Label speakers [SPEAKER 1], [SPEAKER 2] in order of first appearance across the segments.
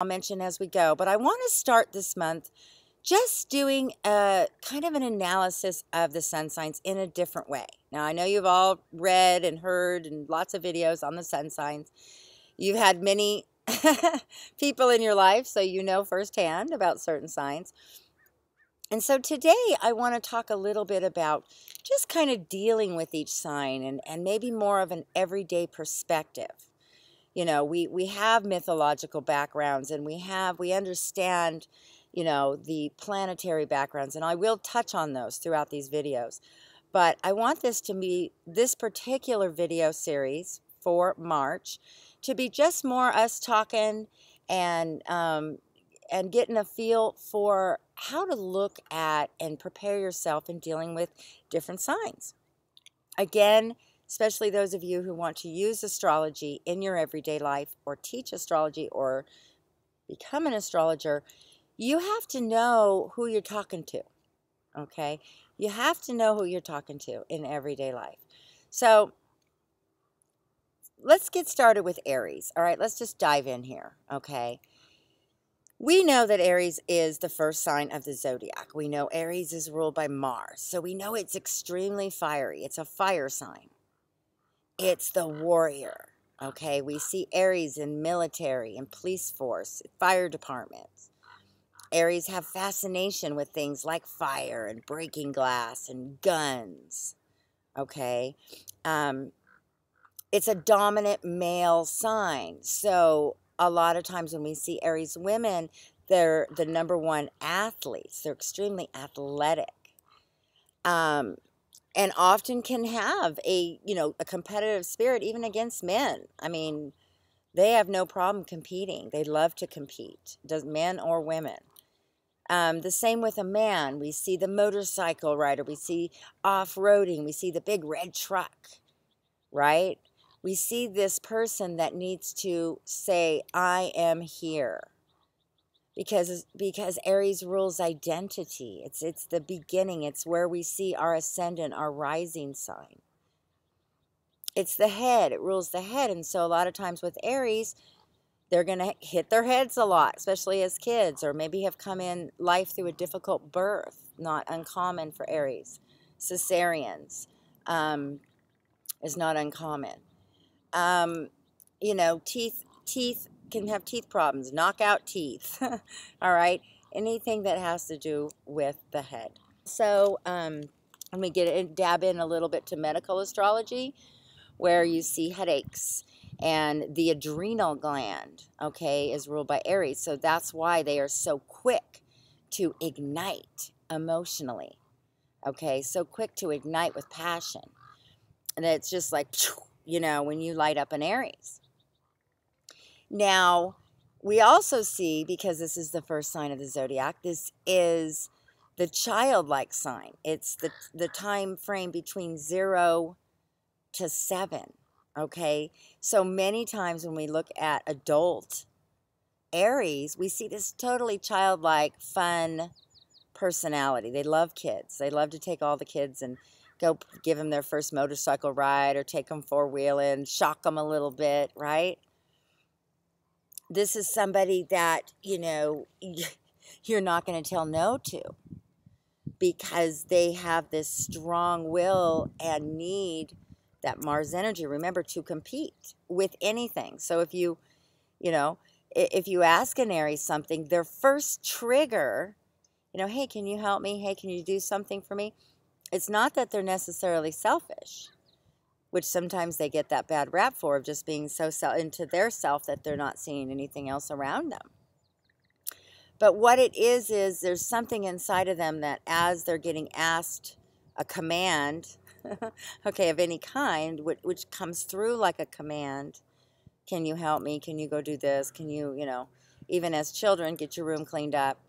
[SPEAKER 1] I'll mention as we go, but I want to start this month just doing a kind of an analysis of the sun signs in a different way. Now, I know you've all read and heard and lots of videos on the sun signs. You've had many people in your life, so you know firsthand about certain signs. And so today I want to talk a little bit about just kind of dealing with each sign and, and maybe more of an everyday perspective. You know, we, we have mythological backgrounds and we have, we understand, you know, the planetary backgrounds, and I will touch on those throughout these videos. But I want this to be, this particular video series for March, to be just more us talking and um, and getting a feel for how to look at and prepare yourself in dealing with different signs. Again, especially those of you who want to use astrology in your everyday life or teach astrology or become an astrologer, you have to know who you're talking to. Okay? You have to know who you're talking to in everyday life. So, let's get started with Aries. All right, let's just dive in here. Okay? We know that Aries is the first sign of the zodiac. We know Aries is ruled by Mars. So we know it's extremely fiery. It's a fire sign. It's the warrior. Okay, we see Aries in military and police force, fire departments. Aries have fascination with things like fire and breaking glass and guns. Okay, um, it's a dominant male sign. So a lot of times when we see Aries women, they're the number one athletes. They're extremely athletic. Um, and often can have a, you know, a competitive spirit even against men. I mean, they have no problem competing. They love to compete, does men or women. Um, the same with a man. We see the motorcycle rider. We see off-roading. We see the big red truck, right? we see this person that needs to say, I am here. Because, because Aries rules identity. It's, it's the beginning. It's where we see our ascendant, our rising sign. It's the head. It rules the head. And so a lot of times with Aries, they're going to hit their heads a lot, especially as kids, or maybe have come in life through a difficult birth, not uncommon for Aries. Cesareans um, is not uncommon. Um, you know, teeth teeth can have teeth problems, knockout teeth. All right, anything that has to do with the head. So um, let me get it, dab in a little bit to medical astrology, where you see headaches and the adrenal gland. Okay, is ruled by Aries, so that's why they are so quick to ignite emotionally. Okay, so quick to ignite with passion, and it's just like you know, when you light up an Aries. Now, we also see, because this is the first sign of the zodiac, this is the childlike sign. It's the, the time frame between zero to seven. Okay. So many times when we look at adult Aries, we see this totally childlike, fun personality. They love kids. They love to take all the kids and go give them their first motorcycle ride or take them four wheeling, shock them a little bit, right? This is somebody that, you know, you're not going to tell no to because they have this strong will and need that Mars energy, remember, to compete with anything. So if you, you know, if you ask an Aries something, their first trigger, you know, hey, can you help me? Hey, can you do something for me? it's not that they're necessarily selfish, which sometimes they get that bad rap for of just being so into their self that they're not seeing anything else around them. But what it is, is there's something inside of them that as they're getting asked a command, okay, of any kind, which, which comes through like a command, can you help me? Can you go do this? Can you, you know, even as children, get your room cleaned up?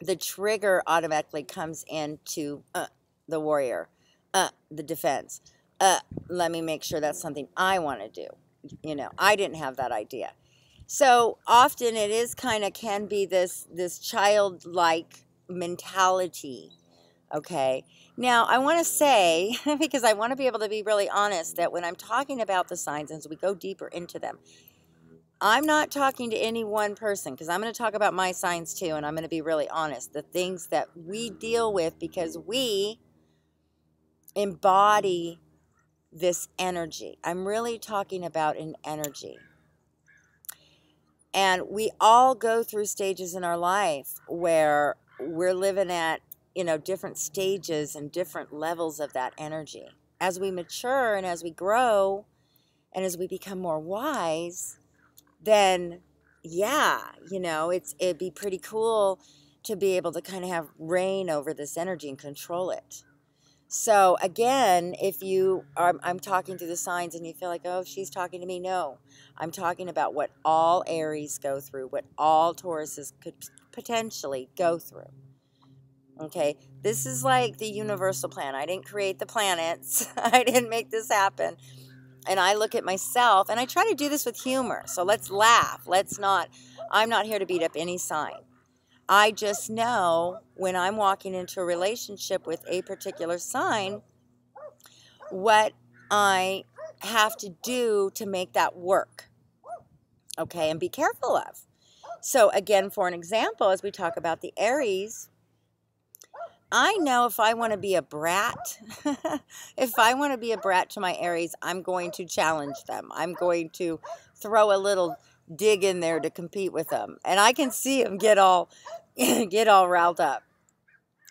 [SPEAKER 1] The trigger automatically comes into, uh, the warrior, uh, the defense. Uh, let me make sure that's something I want to do. You know, I didn't have that idea. So often it is kind of can be this this childlike mentality. Okay. Now I want to say because I want to be able to be really honest that when I'm talking about the signs as we go deeper into them, I'm not talking to any one person because I'm going to talk about my signs too, and I'm going to be really honest. The things that we deal with because we embody this energy. I'm really talking about an energy. And we all go through stages in our life where we're living at, you know, different stages and different levels of that energy. As we mature and as we grow and as we become more wise, then yeah, you know, it's it'd be pretty cool to be able to kind of have reign over this energy and control it. So again, if you are, I'm talking through the signs and you feel like, oh, she's talking to me, no, I'm talking about what all Aries go through, what all Tauruses could potentially go through. Okay, this is like the universal plan. I didn't create the planets. I didn't make this happen. And I look at myself and I try to do this with humor. So let's laugh. Let's not, I'm not here to beat up any sign. I just know when I'm walking into a relationship with a particular sign what I have to do to make that work. Okay, and be careful of. So, again, for an example, as we talk about the Aries, I know if I want to be a brat, if I want to be a brat to my Aries, I'm going to challenge them. I'm going to throw a little dig in there to compete with them. And I can see them get all get all riled up.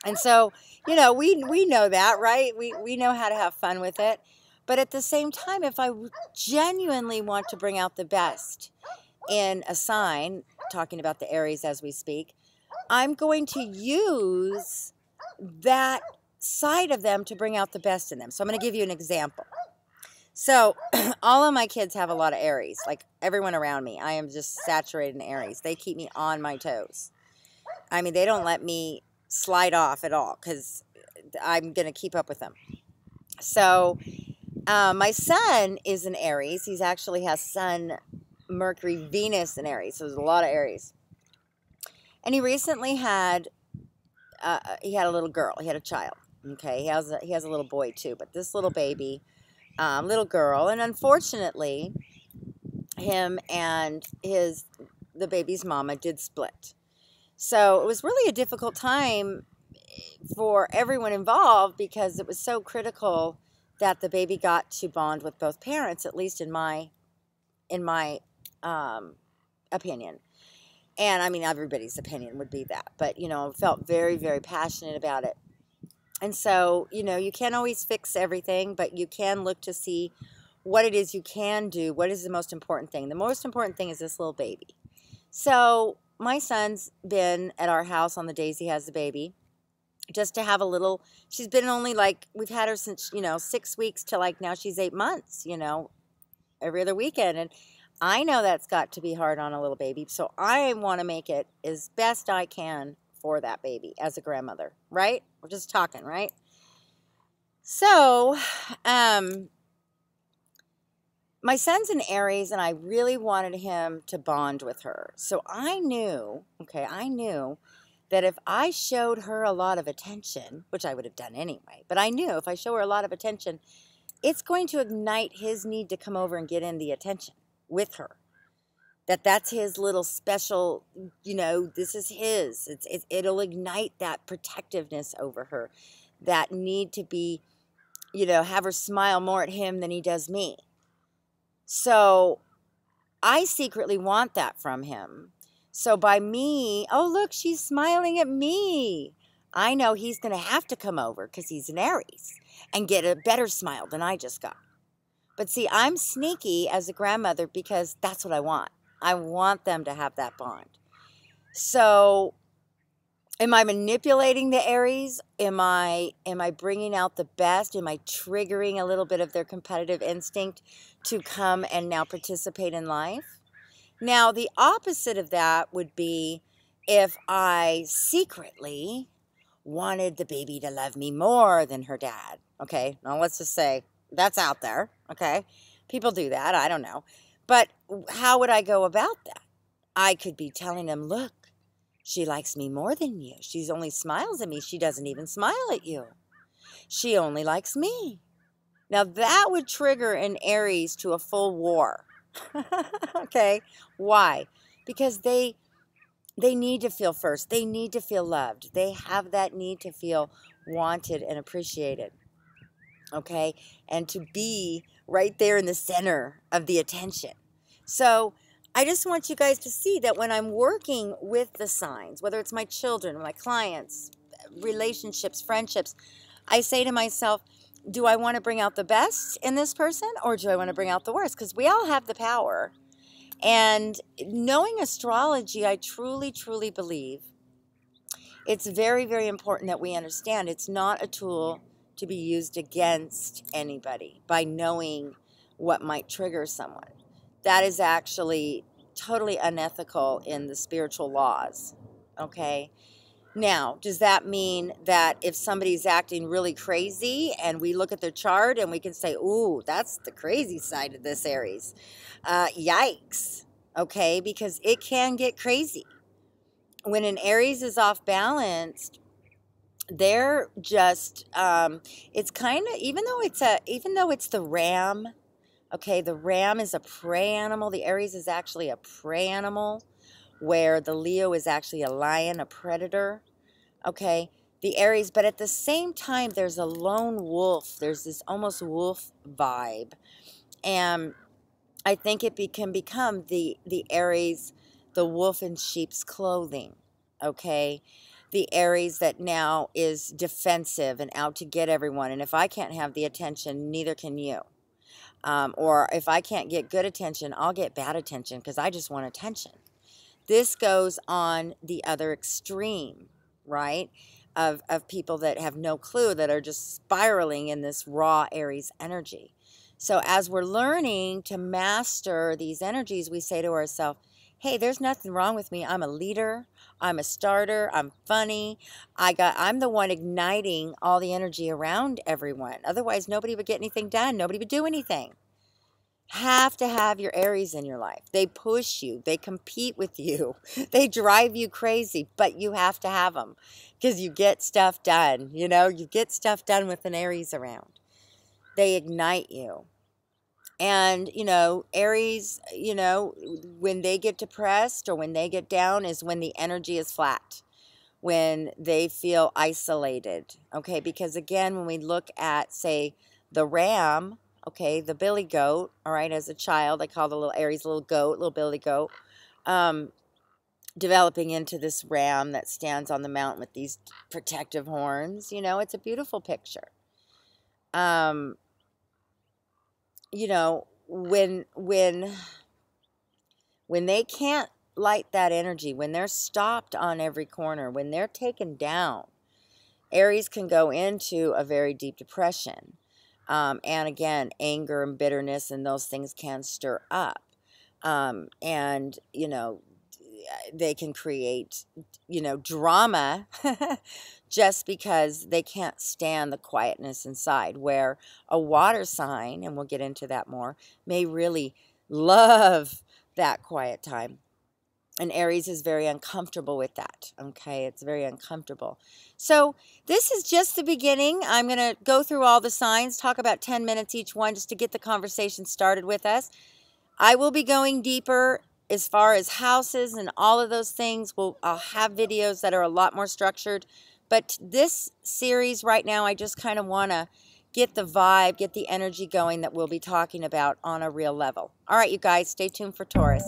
[SPEAKER 1] And so, you know, we we know that, right? We we know how to have fun with it. But at the same time, if I genuinely want to bring out the best in a sign, talking about the Aries as we speak, I'm going to use that side of them to bring out the best in them. So I'm going to give you an example. So all of my kids have a lot of Aries, like everyone around me. I am just saturated in Aries. They keep me on my toes. I mean, they don't let me slide off at all because I'm going to keep up with them. So, uh, my son is an Aries. He's actually has Sun, Mercury, Venus in Aries. So there's a lot of Aries. And he recently had, uh, he had a little girl. He had a child. Okay, he has a, he has a little boy too. But this little baby, um, little girl, and unfortunately, him and his the baby's mama did split. So it was really a difficult time for everyone involved because it was so critical that the baby got to bond with both parents, at least in my in my um, opinion. And I mean, everybody's opinion would be that, but you know, felt very, very passionate about it. And so, you know, you can't always fix everything, but you can look to see what it is you can do. What is the most important thing? The most important thing is this little baby. So my son's been at our house on the days he has the baby just to have a little she's been only like we've had her since you know six weeks to like now she's eight months you know every other weekend and i know that's got to be hard on a little baby so i want to make it as best i can for that baby as a grandmother right we're just talking right so um my son's an Aries, and I really wanted him to bond with her. So I knew, okay, I knew that if I showed her a lot of attention, which I would have done anyway, but I knew if I show her a lot of attention, it's going to ignite his need to come over and get in the attention with her. That that's his little special, you know, this is his. It's, it, it'll ignite that protectiveness over her, that need to be, you know, have her smile more at him than he does me so I secretly want that from him. So by me, oh, look, she's smiling at me. I know he's going to have to come over because he's an Aries and get a better smile than I just got. But see, I'm sneaky as a grandmother because that's what I want. I want them to have that bond. So am I manipulating the Aries? Am I am I bringing out the best? Am I triggering a little bit of their competitive instinct to come and now participate in life? Now, the opposite of that would be if I secretly wanted the baby to love me more than her dad. Okay, now let's just say that's out there. Okay, people do that. I don't know. But how would I go about that? I could be telling them, look, she likes me more than you. She only smiles at me. She doesn't even smile at you. She only likes me. Now that would trigger an Aries to a full war. okay? Why? Because they they need to feel first. They need to feel loved. They have that need to feel wanted and appreciated. Okay? And to be right there in the center of the attention. So, I just want you guys to see that when I'm working with the signs, whether it's my children, my clients, relationships, friendships, I say to myself, do I want to bring out the best in this person or do I want to bring out the worst? Because we all have the power. And knowing astrology, I truly, truly believe it's very, very important that we understand it's not a tool to be used against anybody by knowing what might trigger someone. That is actually totally unethical in the spiritual laws. Okay? Now, does that mean that if somebody's acting really crazy and we look at their chart and we can say, ooh, that's the crazy side of this Aries? Uh, yikes. Okay, because it can get crazy. When an Aries is off balanced, they're just um, it's kind of even though it's a even though it's the ram okay the ram is a prey animal the aries is actually a prey animal where the Leo is actually a lion, a predator. Okay, the Aries, but at the same time, there's a lone wolf. There's this almost wolf vibe. And I think it be, can become the, the Aries, the wolf in sheep's clothing. Okay, the Aries that now is defensive and out to get everyone. And if I can't have the attention, neither can you. Um, or if I can't get good attention, I'll get bad attention because I just want attention. This goes on the other extreme, right? Of, of people that have no clue, that are just spiraling in this raw Aries energy. So, as we're learning to master these energies, we say to ourselves, hey, there's nothing wrong with me. I'm a leader. I'm a starter. I'm funny. I got I'm the one igniting all the energy around everyone. Otherwise, nobody would get anything done. Nobody would do anything have to have your Aries in your life. They push you, they compete with you, they drive you crazy, but you have to have them because you get stuff done. You know, you get stuff done with an Aries around. They ignite you. And, you know, Aries, you know, when they get depressed or when they get down is when the energy is flat, when they feel isolated. Okay. Because again, when we look at, say, the ram, okay, the billy goat, all right, as a child, I call the little Aries little goat, little billy goat, um, developing into this ram that stands on the mountain with these protective horns. You know, it's a beautiful picture. Um, you know, when when when they can't light that energy, when they're stopped on every corner, when they're taken down, Aries can go into a very deep depression. Um, and again, anger and bitterness and those things can stir up. Um, and, you know, they can create, you know, drama just because they can't stand the quietness inside. Where a water sign, and we'll get into that more, may really love that quiet time. And Aries is very uncomfortable with that. Okay, it's very uncomfortable. So this is just the beginning. I'm going to go through all the signs, talk about 10 minutes each one just to get the conversation started with us. I will be going deeper as far as houses and all of those things. We'll, I'll have videos that are a lot more structured. But this series right now, I just kind of want to get the vibe, get the energy going that we'll be talking about on a real level. All right, you guys, stay tuned for Taurus.